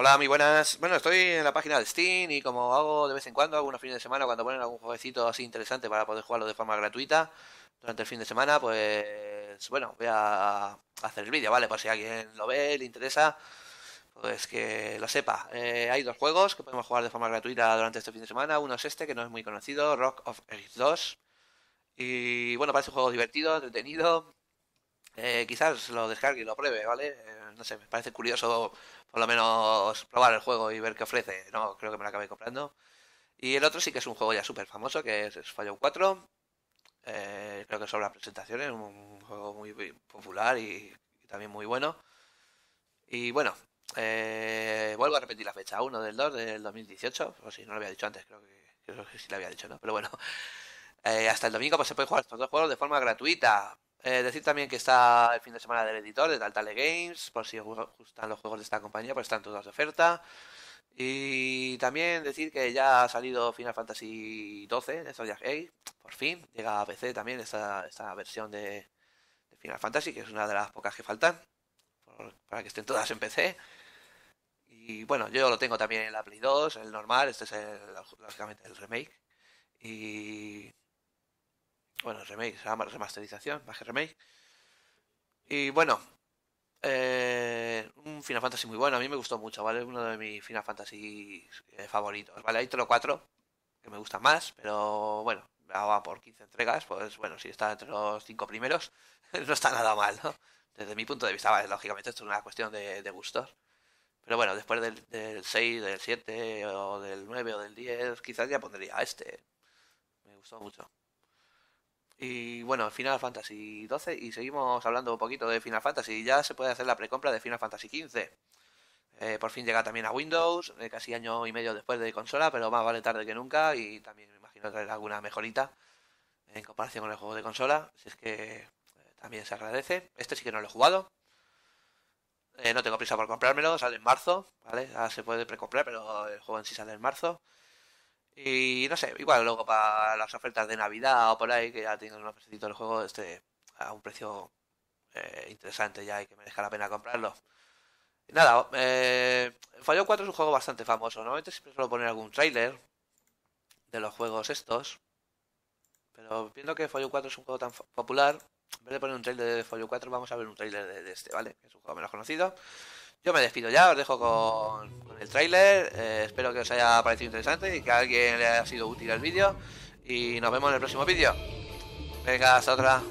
Hola, muy buenas. Bueno, estoy en la página de Steam y como hago de vez en cuando, algunos fines de semana, cuando ponen algún jueguecito así interesante para poder jugarlo de forma gratuita durante el fin de semana, pues bueno, voy a hacer el vídeo, ¿vale? Por si alguien lo ve, le interesa, pues que lo sepa. Eh, hay dos juegos que podemos jugar de forma gratuita durante este fin de semana. Uno es este, que no es muy conocido, Rock of Ages 2. Y bueno, parece un juego divertido, entretenido. Eh, quizás lo descargue y lo pruebe, ¿vale? Eh, no sé, me parece curioso por lo menos probar el juego y ver qué ofrece. No, creo que me lo acabé comprando. Y el otro sí que es un juego ya súper famoso, que es, Fallout 4. Eh, creo que sobre las presentaciones, un juego muy popular y, también muy bueno. Y bueno, eh, vuelvo a repetir la fecha, 1 del 2 del 2018, o si no lo había dicho antes, creo que, sí lo había dicho, ¿no? Pero bueno, hasta el domingo pues se puede jugar estos dos juegos de forma gratuita. Eh, decir también que está el fin de semana del editor de Taltale Games, por si os gustan los juegos de esta compañía, pues están todos de oferta. Y también decir que ya ha salido Final Fantasy XII de Zodiac Age, por fin, llega a PC también esta, esta versión de, Final Fantasy, que es una de las pocas que faltan, para que estén todas en PC. Y bueno, yo lo tengo también en la Play 2, el normal, este es el, lógicamente el remake. Y bueno, remake, remasterización, más que remake. Y bueno, eh, un Final Fantasy muy bueno, a mí me gustó mucho, ¿vale? Uno de mis Final Fantasy eh, favoritos, ¿vale? Hay solo cuatro que me gustan más, pero bueno, va por 15 entregas, pues bueno, si está entre los cinco primeros, no está nada mal, ¿no? Desde mi punto de vista, vale, lógicamente esto es una cuestión de, de gustos. Pero bueno, después del, del 6, del 7 o del 9 o del 10, quizás ya pondría este. Me gustó mucho. Y bueno, Final Fantasy 12 y seguimos hablando un poquito de Final Fantasy. Ya se puede hacer la precompra de Final Fantasy 15. Eh, por fin llega también a Windows, eh, casi año y medio después de consola, pero más vale tarde que nunca y también me imagino traer alguna mejorita en comparación con el juego de consola, si es que eh, también se agradece. Este sí que no lo he jugado. no tengo prisa por comprármelo, sale en marzo, ¿vale? Ya se puede precomprar, pero el juego en sí sale en marzo. Y no sé, igual luego para las ofertas de Navidad o por ahí, que ya tienen un ofrecito del juego, este a un precio eh, interesante ya y que merezca la pena comprarlo. nada, eh, Fallout 4 es un juego bastante famoso. Normalmente siempre suelo poner algún trailer de los juegos estos. Pero viendo que Fallout 4 es un juego tan popular, en vez de poner un trailer de Fallout 4, vamos a ver un trailer de, de este, ¿vale? Es un juego menos conocido. Yo me despido ya, os dejo con, el tráiler. Eh, espero que os haya parecido interesante y que a alguien le haya sido útil el vídeo. Y nos vemos en el próximo vídeo. Venga, hasta otra.